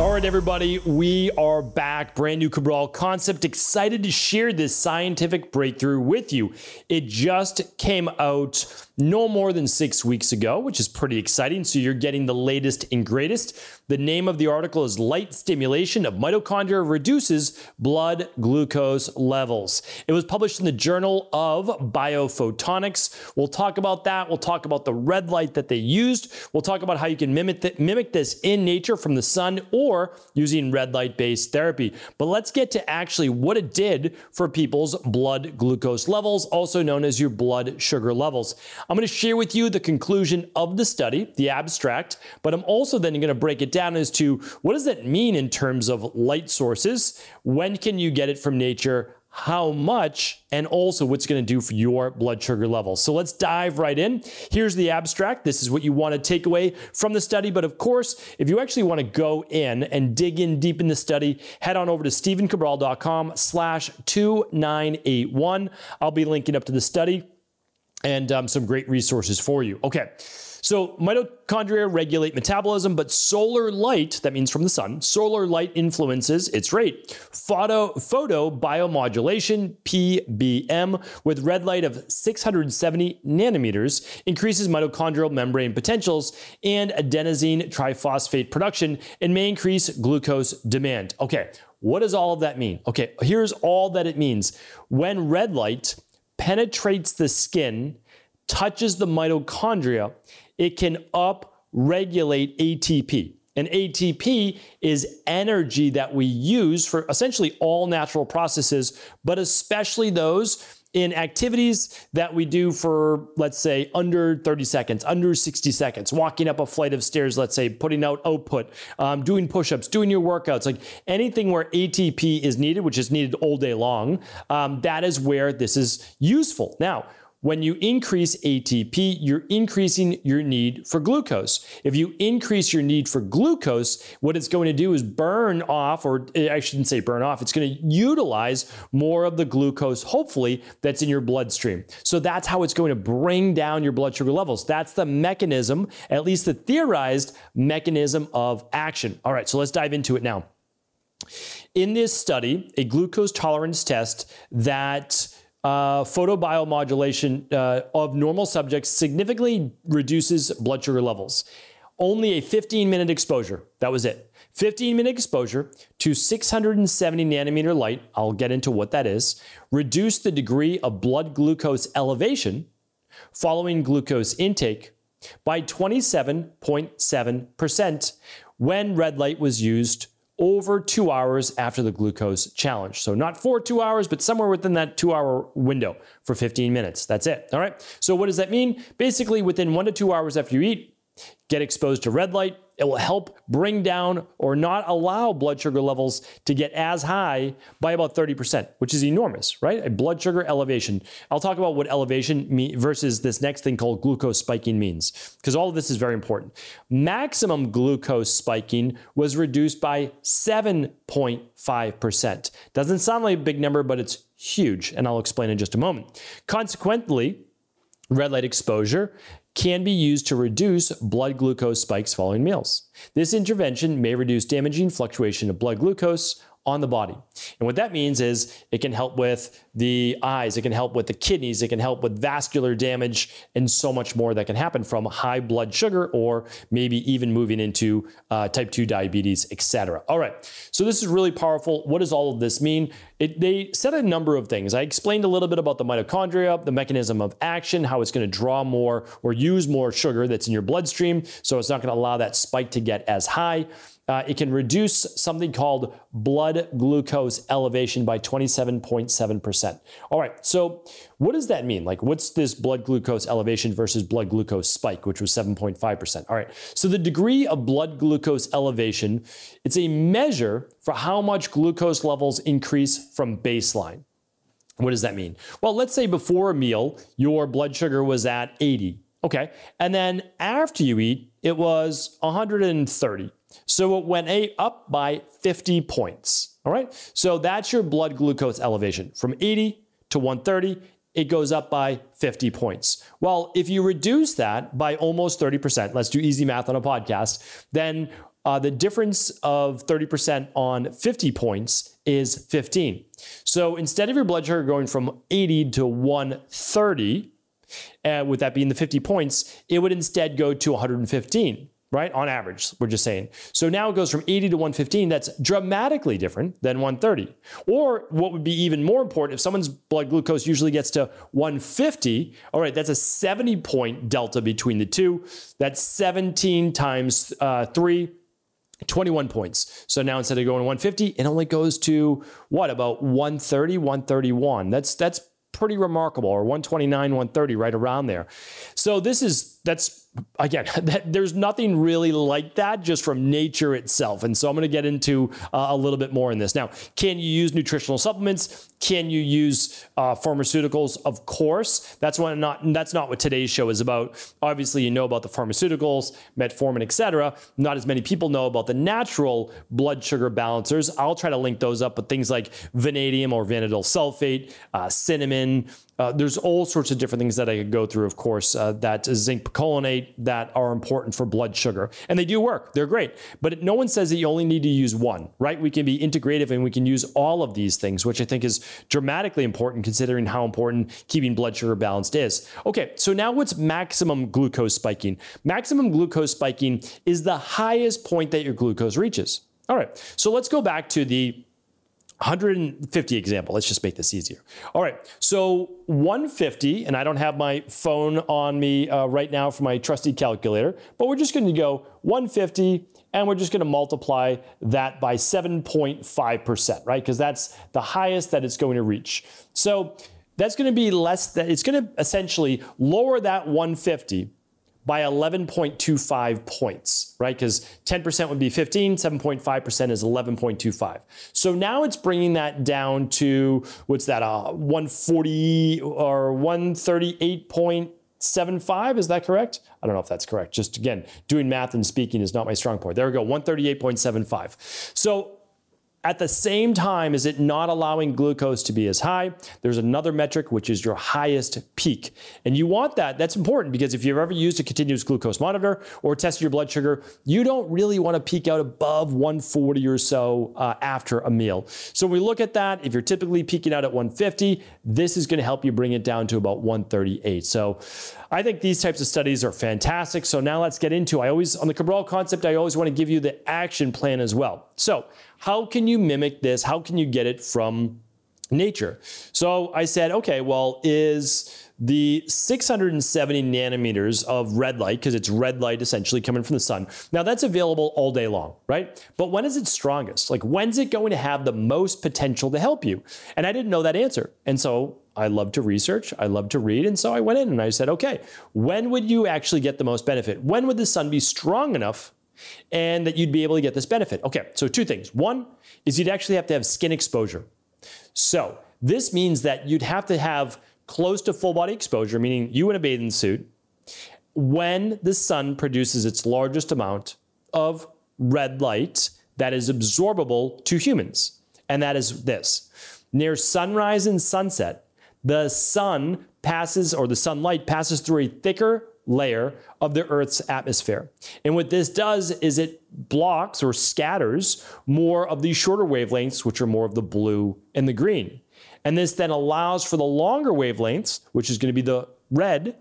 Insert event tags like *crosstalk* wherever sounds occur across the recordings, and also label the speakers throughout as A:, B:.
A: All right, everybody, we are back. Brand new Cabral concept. Excited to share this scientific breakthrough with you. It just came out no more than six weeks ago, which is pretty exciting. So you're getting the latest and greatest. The name of the article is Light Stimulation of Mitochondria Reduces Blood Glucose Levels. It was published in the Journal of Biophotonics. We'll talk about that. We'll talk about the red light that they used. We'll talk about how you can mimic, th- mimic this in nature from the sun or using red light based therapy. But let's get to actually what it did for people's blood glucose levels, also known as your blood sugar levels. I'm going to share with you the conclusion of the study, the abstract, but I'm also then going to break it down as to what does that mean in terms of light sources? When can you get it from nature? how much, and also what's going to do for your blood sugar levels. So let's dive right in. Here's the abstract. This is what you want to take away from the study. But of course, if you actually want to go in and dig in deep in the study, head on over to stephencabral.com slash 2981. I'll be linking up to the study and um, some great resources for you. Okay. So mitochondria regulate metabolism, but solar light, that means from the sun, solar light influences its rate. Photo, photo biomodulation, PBM, with red light of 670 nanometers, increases mitochondrial membrane potentials and adenosine triphosphate production and may increase glucose demand. Okay, what does all of that mean? Okay, here's all that it means. When red light penetrates the skin, touches the mitochondria, it can up regulate ATP. And ATP is energy that we use for essentially all natural processes, but especially those in activities that we do for, let's say, under 30 seconds, under 60 seconds, walking up a flight of stairs, let's say, putting out output, um, doing push ups, doing your workouts, like anything where ATP is needed, which is needed all day long, um, that is where this is useful. Now, when you increase ATP, you're increasing your need for glucose. If you increase your need for glucose, what it's going to do is burn off, or eh, I shouldn't say burn off, it's going to utilize more of the glucose, hopefully, that's in your bloodstream. So that's how it's going to bring down your blood sugar levels. That's the mechanism, at least the theorized mechanism of action. All right, so let's dive into it now. In this study, a glucose tolerance test that uh, photobiomodulation uh, of normal subjects significantly reduces blood sugar levels. Only a 15 minute exposure, that was it. 15 minute exposure to 670 nanometer light, I'll get into what that is, reduced the degree of blood glucose elevation following glucose intake by 27.7% when red light was used over two hours after the glucose challenge. So not for two hours, but somewhere within that two hour window for 15 minutes. That's it. All right. So what does that mean? Basically, within one to two hours after you eat, get exposed to red light, it will help bring down or not allow blood sugar levels to get as high by about 30%, which is enormous, right? A blood sugar elevation. I'll talk about what elevation means versus this next thing called glucose spiking means, because all of this is very important. Maximum glucose spiking was reduced by 7.5%. Doesn't sound like a big number, but it's huge, and I'll explain in just a moment. Consequently, red light exposure can be used to reduce blood glucose spikes following meals. This intervention may reduce damaging fluctuation of blood glucose on the body. And what that means is it can help with the eyes, it can help with the kidneys, it can help with vascular damage, and so much more that can happen from high blood sugar or maybe even moving into uh, type 2 diabetes, etc. All right, so this is really powerful. What does all of this mean? It, they said a number of things. I explained a little bit about the mitochondria, the mechanism of action, how it's going to draw more or use more sugar that's in your bloodstream, so it's not going to allow that spike to get as high. Uh, it can reduce something called blood glucose elevation by 27.7%. All right, so what does that mean? Like, what's this blood glucose elevation versus blood glucose spike, which was 7.5%? All right, so the degree of blood glucose elevation, it's a measure for how much glucose levels increase from baseline. What does that mean? Well, let's say before a meal, your blood sugar was at 80. Okay. And then after you eat, it was 130. So it went up by 50 points. All right. So that's your blood glucose elevation from 80 to 130. It goes up by 50 points. Well, if you reduce that by almost 30%, let's do easy math on a podcast, then uh, the difference of 30% on 50 points is 15. So instead of your blood sugar going from 80 to 130, uh, with that being the 50 points, it would instead go to 115 right? On average, we're just saying. So now it goes from 80 to 115. That's dramatically different than 130. Or what would be even more important, if someone's blood glucose usually gets to 150, all right, that's a 70 point delta between the two. That's 17 times uh, 3. 21 points. So now instead of going 150, it only goes to what about 130, 131. That's that's pretty remarkable, or 129, 130, right around there. So this is that's again, *laughs* that, there's nothing really like that just from nature itself. And so I'm going to get into uh, a little bit more in this. Now, can you use nutritional supplements? Can you use uh, pharmaceuticals? Of course. That's what not that's not what today's show is about. Obviously, you know about the pharmaceuticals, metformin, etc. Not as many people know about the natural blood sugar balancers. I'll try to link those up, but things like vanadium or vanadyl sulfate, uh, cinnamon, uh, there's all sorts of different things that I could go through, of course, uh, that zinc picolinate that are important for blood sugar. And they do work, they're great. But no one says that you only need to use one, right? We can be integrative and we can use all of these things, which I think is dramatically important considering how important keeping blood sugar balanced is. Okay, so now what's maximum glucose spiking? Maximum glucose spiking is the highest point that your glucose reaches. All right, so let's go back to the 150 example. Let's just make this easier. All right. So 150, and I don't have my phone on me uh, right now for my trusty calculator, but we're just going to go 150 and we're just going to multiply that by 7.5%, right? Because that's the highest that it's going to reach. So that's going to be less that it's going to essentially lower that 150 by 11.25 points, right? Because 10% would be 15, 7.5% is 11.25. So now it's bringing that down to, what's that, uh, 140 or 138.75, is that correct? I don't know if that's correct. Just again, doing math and speaking is not my strong point. There we go, 138.75. So at the same time is it not allowing glucose to be as high, there's another metric, which is your highest peak. And you want that. That's important because if you've ever used a continuous glucose monitor or tested your blood sugar, you don't really want to peak out above 140 or so uh, after a meal. So when we look at that, if you're typically peaking out at 150, this is going to help you bring it down to about 138. So I think these types of studies are fantastic. So now let's get into, I always, on the Cabral concept, I always want to give you the action plan as well. So how can you mimic this? How can you get it from nature? So I said, okay, well, is the 670 nanometers of red light, because it's red light essentially coming from the sun. Now that's available all day long, right? But when is it strongest? Like when's it going to have the most potential to help you? And I didn't know that answer. And so I love to research, I love to read. And so I went in and I said, okay, when would you actually get the most benefit? When would the sun be strong enough and that you'd be able to get this benefit. Okay, so two things. One is you'd actually have to have skin exposure. So this means that you'd have to have close to full body exposure, meaning you in a bathing suit, when the sun produces its largest amount of red light that is absorbable to humans. And that is this. Near sunrise and sunset, the sun passes, or the sunlight passes through a thicker layer of the Earth's atmosphere. And what this does is it blocks or scatters more of these shorter wavelengths, which are more of the blue and the green. And this then allows for the longer wavelengths, which is going to be the red,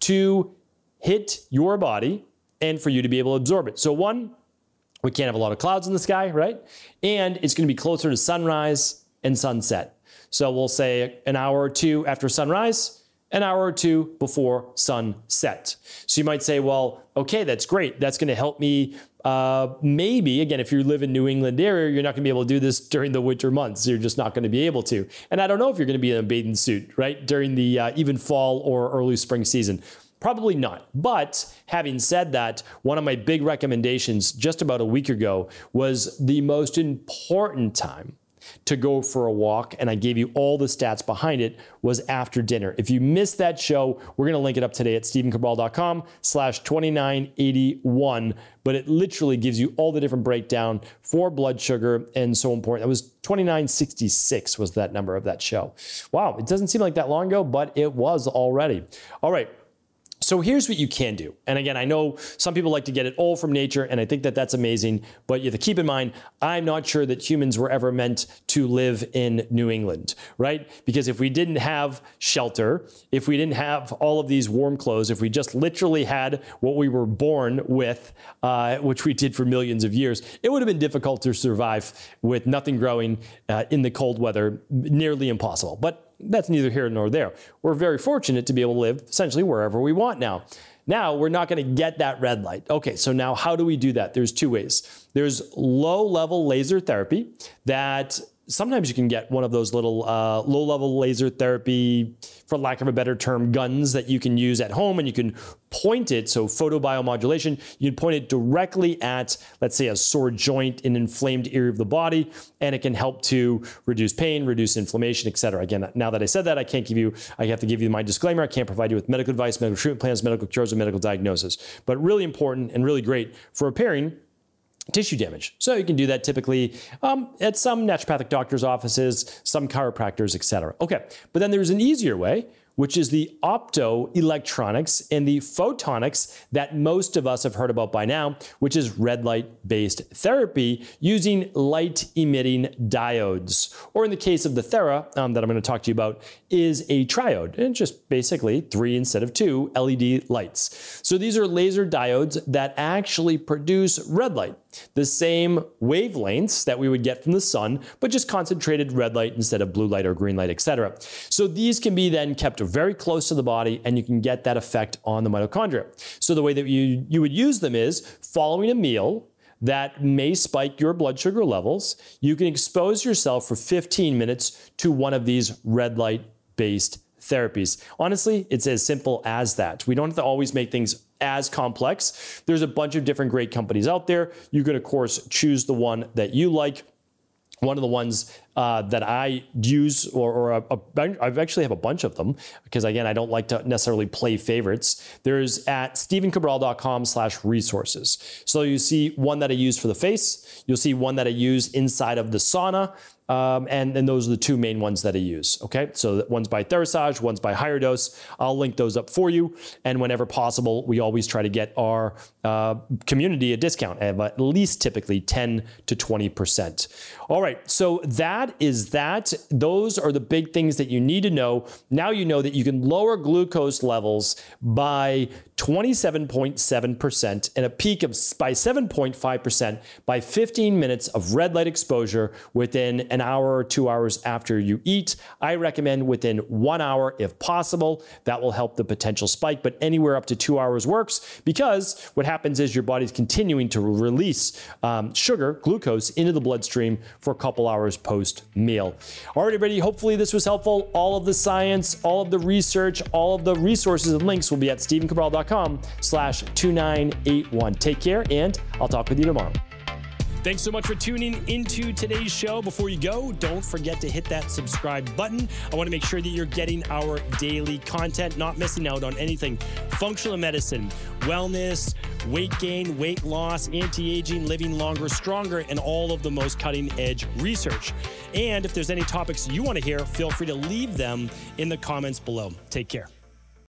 A: to hit your body and for you to be able to absorb it. So, one, we can't have a lot of clouds in the sky, right? And it's going to be closer to sunrise and sunset. So, we'll say an hour or two after sunrise, an hour or two before sunset. So you might say, well, okay, that's great. That's going to help me. Uh, maybe, again, if you live in New England area, you're not going to be able to do this during the winter months. You're just not going to be able to. And I don't know if you're going to be in a bathing suit, right, during the uh, even fall or early spring season. Probably not. But having said that, one of my big recommendations just about a week ago was the most important time to go for a walk, and I gave you all the stats behind it, was after dinner. If you missed that show, we're gonna link it up today at stephencabral.com slash 2981, but it literally gives you all the different breakdown for blood sugar and so important. That was 2966 was that number of that show. Wow, it doesn't seem like that long ago, but it was already. All right, So here's what you can do. And again, I know some people like to get it all from nature, and I think that that's amazing. But you have to keep in mind, I'm not sure that humans were ever meant to live in New England, right? Because if we didn't have shelter, if we didn't have all of these warm clothes, if we just literally had what we were born with, uh, which we did for millions of years, it would have been difficult to survive with nothing growing uh, in the cold weather, nearly impossible. But that's neither here nor there. We're very fortunate to be able to live essentially wherever we want now. Now we're not going to get that red light. Okay, so now how do we do that? There's two ways. There's low level laser therapy that sometimes you can get one of those little uh, low level laser therapy, for lack of a better term, guns that you can use at home and you can point it. So, photobiomodulation, you'd point it directly at, let's say, a sore joint, an inflamed area of the body, and it can help to reduce pain, reduce inflammation, etc. Again, now that I said that, I can't give you, I have to give you my disclaimer. I can't provide you with medical advice, medical treatment plans, medical cures, or medical diagnosis. But really important and really great for repairing tissue damage. So you can do that typically um, at some naturopathic doctors' offices, some chiropractors, etc. Okay, but then there's an easier way, which is the optoelectronics and the photonics that most of us have heard about by now, which is red light based therapy using light emitting diodes. Or in the case of the Thera um, that I'm going to talk to you about, is a triode, and just basically three instead of two LED lights. So these are laser diodes that actually produce red light the same wavelengths that we would get from the sun, but just concentrated red light instead of blue light or green light, etc. So these can be then kept very close to the body and you can get that effect on the mitochondria. So the way that you, you would use them is following a meal, that may spike your blood sugar levels, you can expose yourself for 15 minutes to one of these red light based therapies. Honestly, it's as simple as that. We don't have to always make things as complex. There's a bunch of different great companies out there. You can, of course, choose the one that you like. One of the ones uh, that I use, or, or a, a, I actually have a bunch of them because again, I don't like to necessarily play favorites. There's at stephencabral.com slash resources. So you see one that I use for the face. You'll see one that I use inside of the sauna. Um, and, then those are the two main ones that I use. Okay, so one's by Therasage, one's by Higher Dose. I'll link those up for you. And whenever possible, we always try to get our uh, community a discount of at least typically 10 to 20%. All right, so that is that. Those are the big things that you need to know. Now you know that you can lower glucose levels by 27.7% and a peak of by 7.5% by 15 minutes of red light exposure within an hour or two hours after you eat. I recommend within one hour if possible. That will help the potential spike, but anywhere up to two hours works because what happens is your body's continuing to release um, sugar, glucose, into the bloodstream for a couple hours post meal. All right, everybody, hopefully this was helpful. All of the science, all of the research, all of the resources and links will be at stephencabral.com slash 2981. Take care, and I'll talk with you tomorrow. Thanks so much for tuning into today's show. Before you go, don't forget to hit that subscribe button. I want to make sure that you're getting our daily content, not missing out on anything functional medicine, wellness, weight gain, weight loss, anti aging, living longer, stronger, and all of the most cutting edge research. And if there's any topics you want to hear, feel free to leave them in the comments below. Take care.